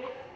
Thank you.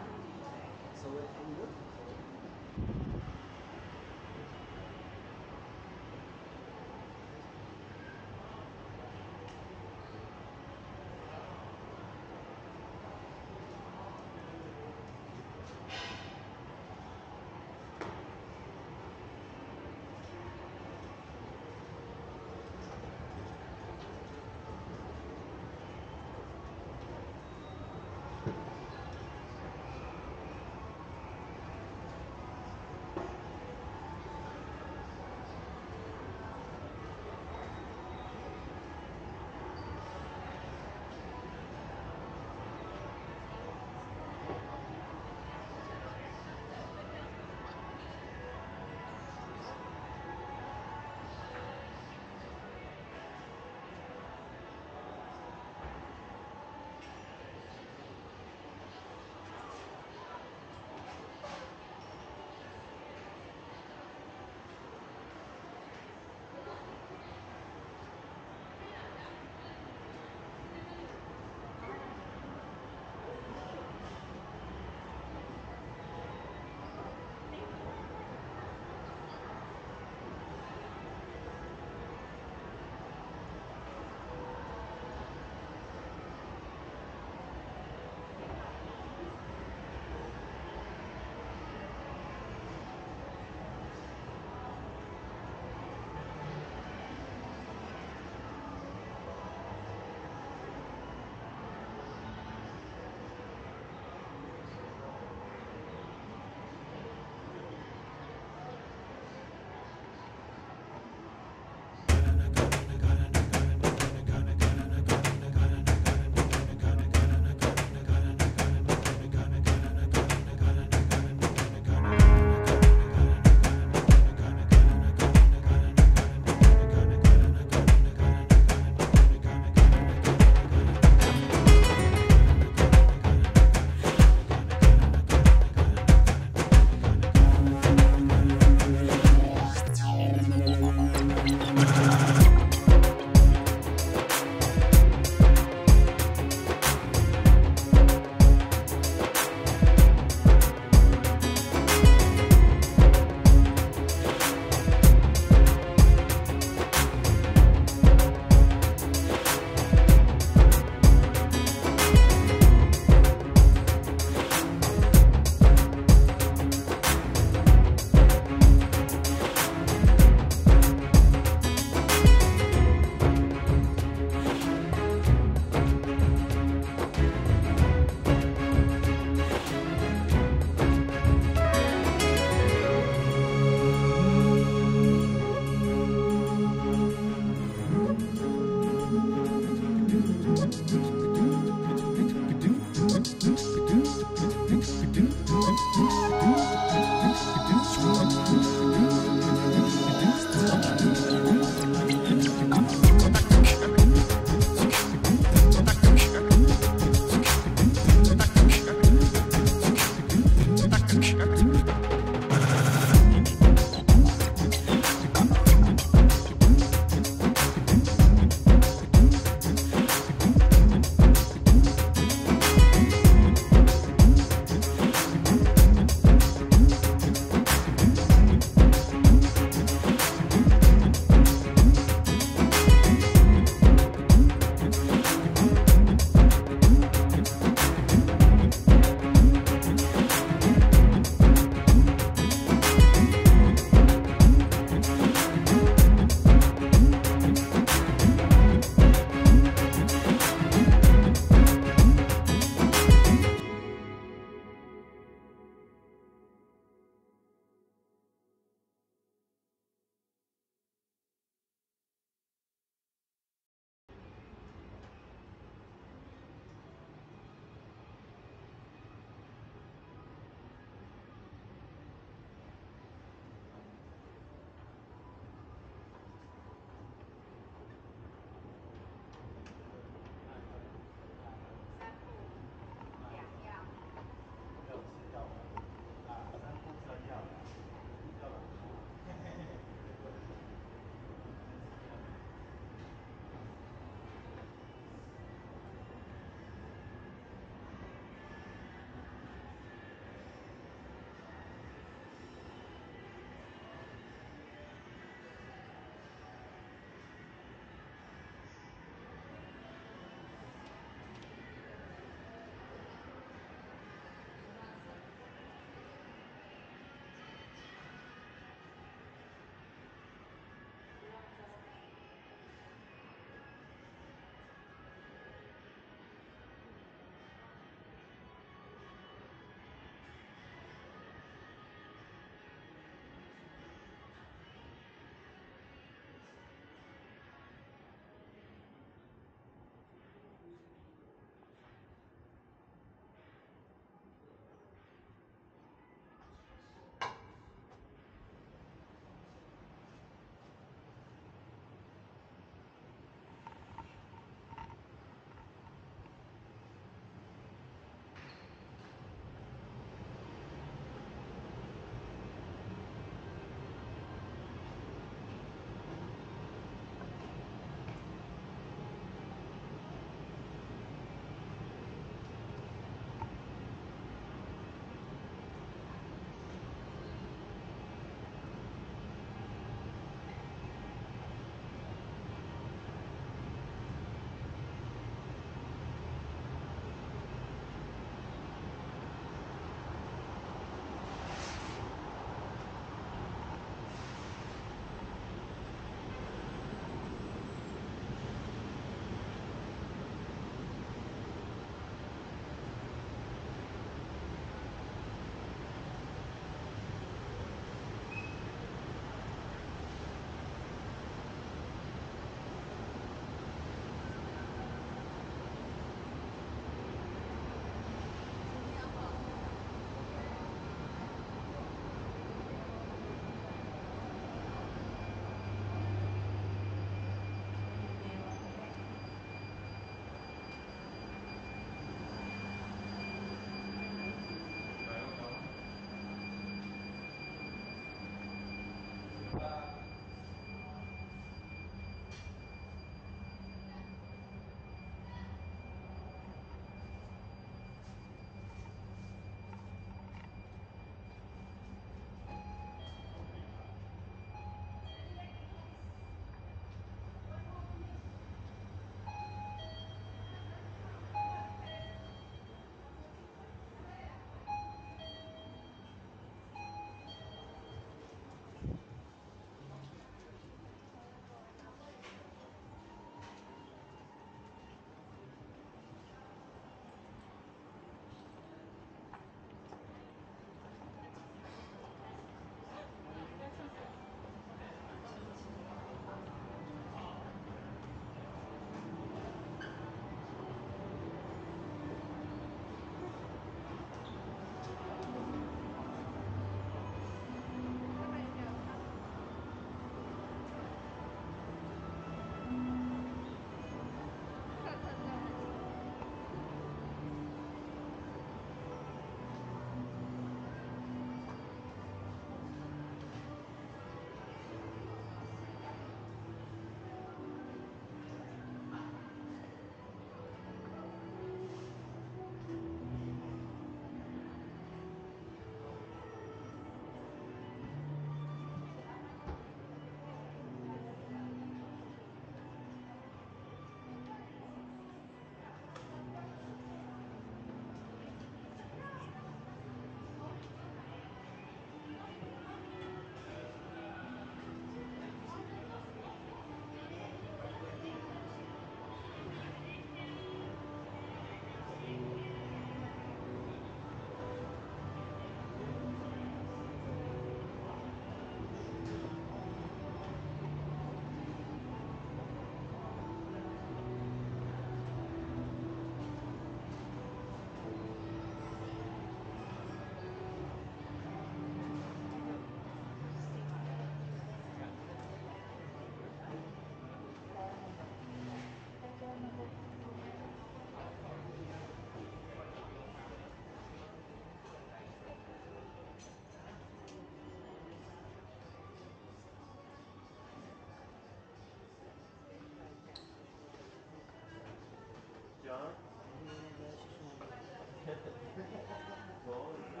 ball.